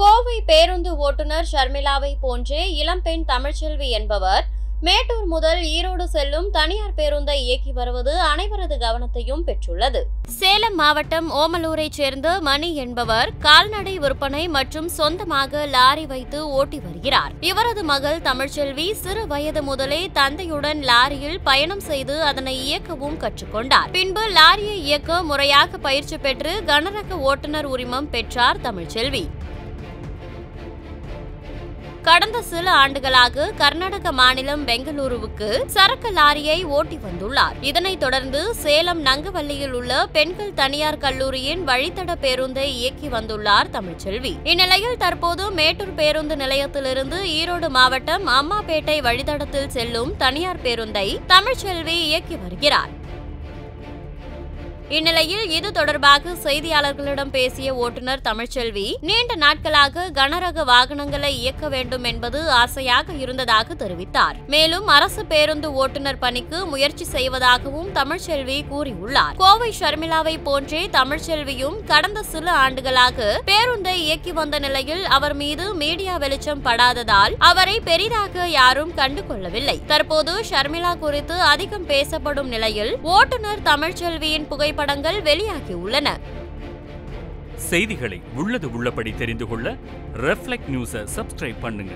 கோவை பேருந்து ஓட்டுநர் ஷர்மிளாவை போன்றே இளம்பெண் தமிழ்ச்செல்வி என்பவர் மேட்டூர் முதல் ஈரோடு செல்லும் தனியார் பேருந்தை இயக்கி வருவது அனைவரது கவனத்தையும் பெற்றுள்ளது. சேலம் மாவட்டம் ஓமலூரைச் சேர்ந்த மணி என்பவர் கால்நடை விற்பனை மற்றும் சொந்தமாக லாரி வைத்து ஓட்டி வருகிறார். இவரது மகள் தமிழ்ச்செல்வி சிறு வயது முதலே தந்தையுடன் லாரியில் பயணம் செய்து அதனை இயக்கவும் கற்றுக்கொண்டார். பின்பு லாரியை இயக்க முறையாக பயிற்சி பெற்று கனரக ஓட்டுநர் உரிமம் பெற்றார் தமிழ்ச்செல்வி. கடந்த சில ஆண்டுகளாக கர்நாடக மாநிலம் பெங்களூருவுக்கு சரக்கு லாரியை ஓட்டி வந்துள்ளார். இதனைத் தொடர்ந்து சேலம் நங்கவல்லியில் உள்ள பெண்கள் தனியார் கல்லூரியின் வழித்தட பேருந்தை இயக்கி வந்துள்ளார் தமிழ்ச்செல்வி. இந்நிலையில் தற்போது மேட்டூர் பேருந்து நிலையத்திலிருந்து ஈரோடு மாவட்டம் அம்மாபேட்டை வழித்தடத்தில் செல்லும் தனியார் பேருந்தை தமிழ்ச்செல்வி இயக்கி வருகிறார். இந்நிலையில் இது தொடர்பாக செய்தியாளர்களிடம் பேசிய ஓட்டுநர் தமிழ்ச்செல்வி நீண்ட நாட்களாக கனரக வாகனங்களை இயக்க வேண்டும் என்பது ஆசையாக இருந்ததாக தெரிவித்தார். மேலும் அரசு பேருந்து ஓட்டுநர் பணிக்கு முயற்சி செய்வதாகவும் தமிழ்ச்செல்வி கூறியுள்ளார். கோவை ஷர்மிளாவை போன்றே தமிழ்ச்செல்வியும் கடந்த சில ஆண்டுகளாக பேருந்தை இயக்கி வந்த நிலையில் அவர் மீது மீடியா வெளிச்சம் படாததால் அவரை பெரிதாக யாரும் கண்டுகொள்ளவில்லை. தற்போது ஷர்மிளா குறித்து அதிகம் பேசப்படும் நிலையில் ஓட்டுநர் தமிழ்ச்செல்வியின் திரைப்படங்கள் வெளியாகியுள்ளன. செய்திகளை உள்ளது உள்ளபடி தெரிந்து கொள்ள ரெஃப்ளெக்ட் நியூஸை சப்ஸ்கிரைப் பண்ணுங்க.